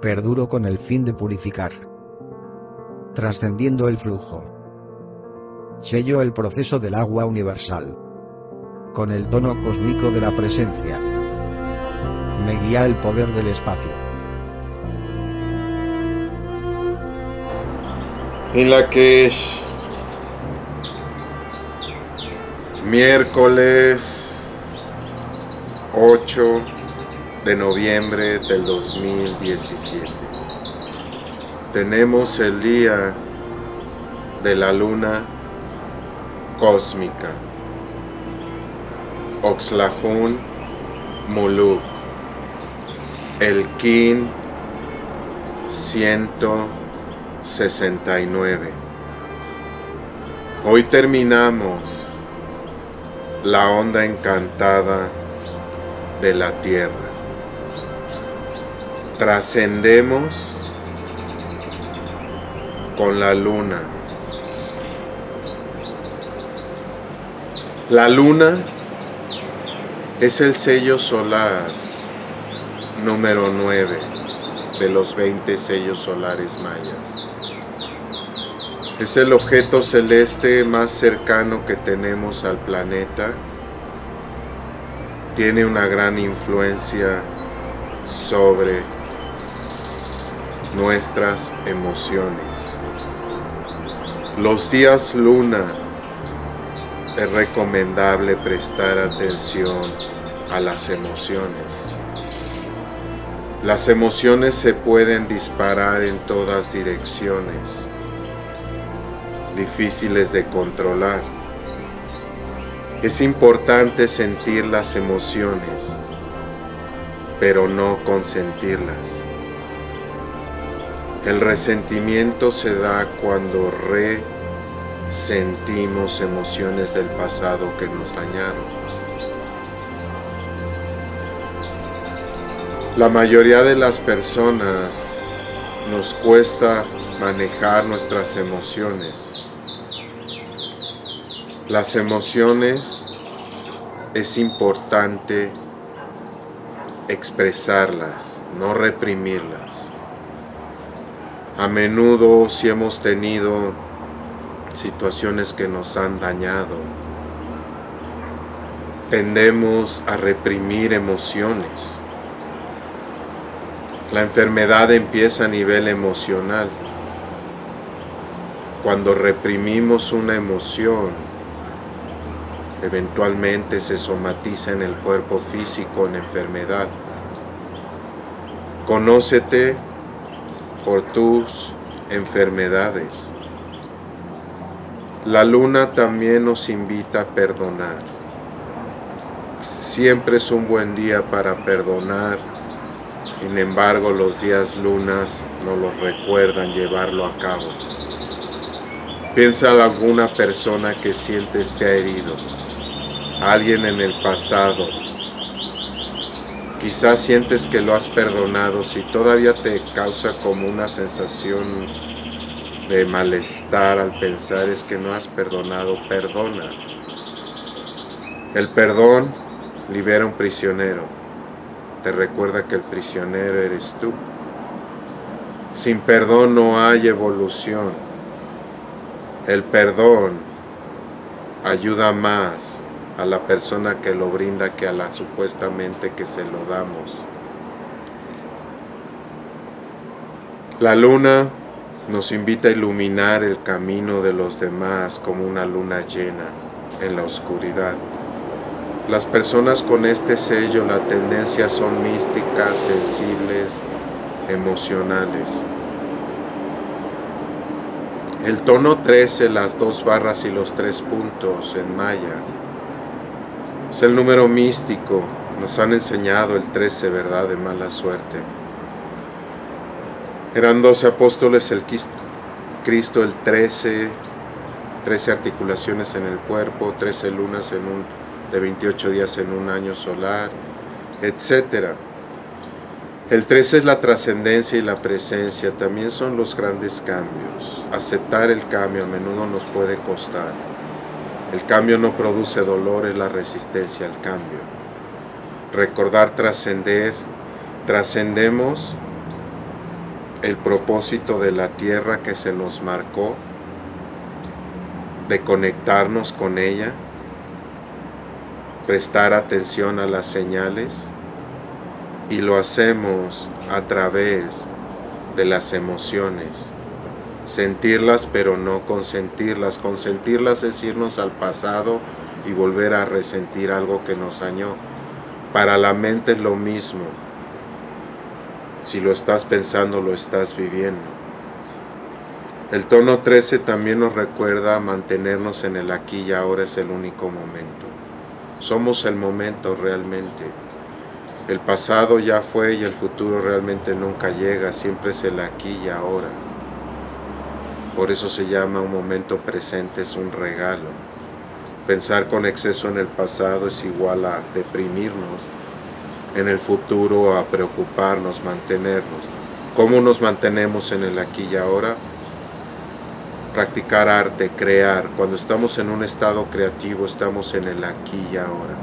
Perduro con el fin de purificar. Trascendiendo el flujo. Sello el proceso del agua universal. Con el tono cósmico de la presencia. Me guía el poder del espacio. En la que es miércoles 8 de noviembre del 2017. Tenemos el día de la luna cósmica. Oxlahun Muluk. El Kin 169. Hoy terminamos la onda encantada de la tierra. Trascendemos con la luna. La luna es el sello solar número 9 de los 20 sellos solares mayas. Es el objeto celeste más cercano que tenemos al planeta. Tiene una gran influencia sobre nuestras emociones. Los días luna es recomendable prestar atención a las emociones. Las emociones se pueden disparar en todas direcciones difíciles de controlar. Es importante sentir las emociones, pero no consentirlas. El resentimiento se da cuando resentimos emociones del pasado que nos dañaron. La mayoría de las personas nos cuesta manejar nuestras emociones las emociones es importante expresarlas, no reprimirlas. A menudo si hemos tenido situaciones que nos han dañado, tendemos a reprimir emociones. La enfermedad empieza a nivel emocional. Cuando reprimimos una emoción, eventualmente se somatiza en el cuerpo físico en enfermedad. Conócete por tus enfermedades. La luna también nos invita a perdonar. Siempre es un buen día para perdonar. Sin embargo, los días lunas no los recuerdan llevarlo a cabo. Piensa en alguna persona que sientes te ha herido alguien en el pasado. Quizás sientes que lo has perdonado, si todavía te causa como una sensación de malestar al pensar es que no has perdonado, perdona. El perdón libera un prisionero, te recuerda que el prisionero eres tú. Sin perdón no hay evolución. El perdón ayuda más a la persona que lo brinda que a la supuestamente que se lo damos. La luna nos invita a iluminar el camino de los demás como una luna llena en la oscuridad. Las personas con este sello, la tendencia son místicas, sensibles, emocionales. El tono 13, las dos barras y los tres puntos en maya es el número místico, nos han enseñado el 13, ¿verdad? De mala suerte. Eran 12 apóstoles, el Cristo el 13, 13 articulaciones en el cuerpo, 13 lunas en un, de 28 días en un año solar, etc. El 13 es la trascendencia y la presencia, también son los grandes cambios. Aceptar el cambio a menudo nos puede costar. El cambio no produce dolor, es la resistencia al cambio. Recordar trascender, trascendemos el propósito de la tierra que se nos marcó, de conectarnos con ella, prestar atención a las señales y lo hacemos a través de las emociones. Sentirlas pero no consentirlas. Consentirlas es irnos al pasado y volver a resentir algo que nos dañó. Para la mente es lo mismo. Si lo estás pensando, lo estás viviendo. El tono 13 también nos recuerda mantenernos en el aquí y ahora es el único momento. Somos el momento realmente. El pasado ya fue y el futuro realmente nunca llega, siempre es el aquí y ahora. Por eso se llama un momento presente, es un regalo. Pensar con exceso en el pasado es igual a deprimirnos, en el futuro a preocuparnos, mantenernos. ¿Cómo nos mantenemos en el aquí y ahora? Practicar arte, crear. Cuando estamos en un estado creativo estamos en el aquí y ahora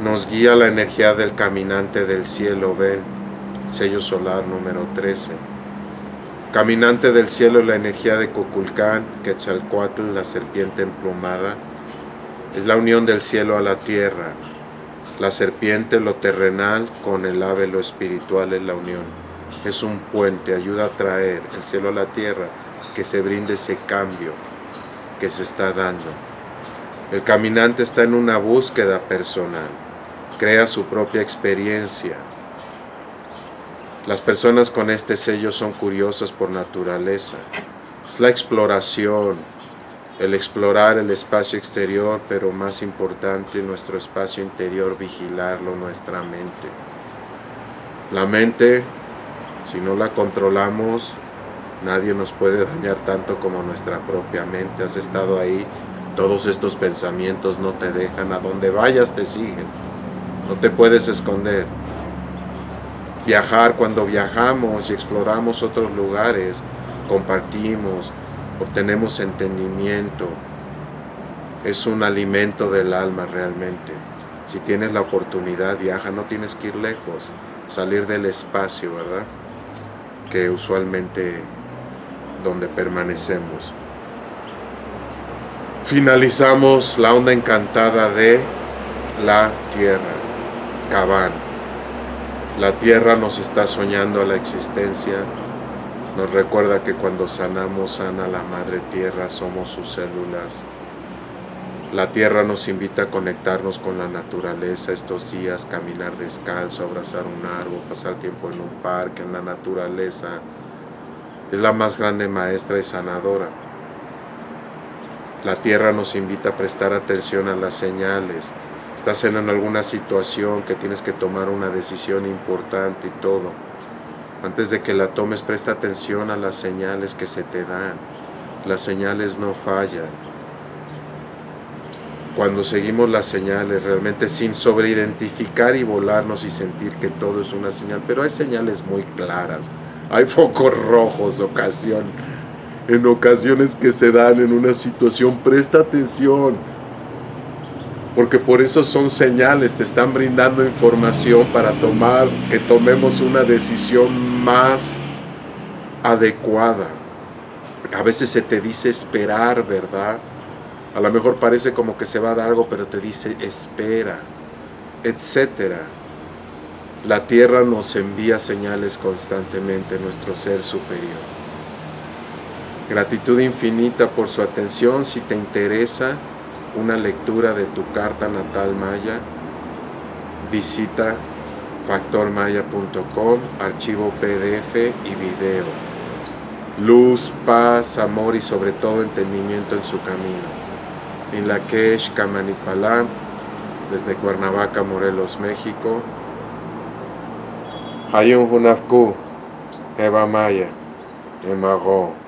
nos guía la energía del caminante del cielo, ven, sello solar número 13. Caminante del cielo, la energía de Coculcán, Quetzalcoatl, la serpiente emplumada, es la unión del cielo a la tierra. La serpiente, lo terrenal, con el ave, lo espiritual, es la unión. Es un puente, ayuda a traer el cielo a la tierra, que se brinde ese cambio que se está dando. El caminante está en una búsqueda personal crea su propia experiencia. Las personas con este sello son curiosas por naturaleza. Es la exploración, el explorar el espacio exterior, pero más importante nuestro espacio interior, vigilarlo, nuestra mente. La mente, si no la controlamos, nadie nos puede dañar tanto como nuestra propia mente. Has estado ahí, todos estos pensamientos no te dejan, a donde vayas te siguen no te puedes esconder. Viajar, cuando viajamos y exploramos otros lugares, compartimos, obtenemos entendimiento, es un alimento del alma realmente. Si tienes la oportunidad, viaja, no tienes que ir lejos, salir del espacio, ¿verdad? Que usualmente donde permanecemos. Finalizamos la onda encantada de la tierra. Cabán. La tierra nos está soñando a la existencia, nos recuerda que cuando sanamos sana la madre tierra, somos sus células. La tierra nos invita a conectarnos con la naturaleza estos días, caminar descalzo, abrazar un árbol, pasar tiempo en un parque, en la naturaleza. Es la más grande maestra y sanadora. La tierra nos invita a prestar atención a las señales, estás en alguna situación que tienes que tomar una decisión importante y todo, antes de que la tomes, presta atención a las señales que se te dan. Las señales no fallan. Cuando seguimos las señales, realmente sin sobreidentificar y volarnos y sentir que todo es una señal, pero hay señales muy claras. Hay focos rojos, ocasión, en ocasiones que se dan en una situación. Presta atención porque por eso son señales, te están brindando información para tomar, que tomemos una decisión más adecuada. A veces se te dice esperar, ¿verdad? A lo mejor parece como que se va a dar algo, pero te dice espera, etcétera. La tierra nos envía señales constantemente, nuestro ser superior. Gratitud infinita por su atención, si te interesa una lectura de tu carta natal maya, visita factormaya.com, archivo PDF y video. Luz, paz, amor y sobre todo entendimiento en su camino. En la Kesh desde Cuernavaca, Morelos, México. Hayun Hunafku, Eva Maya, Emago.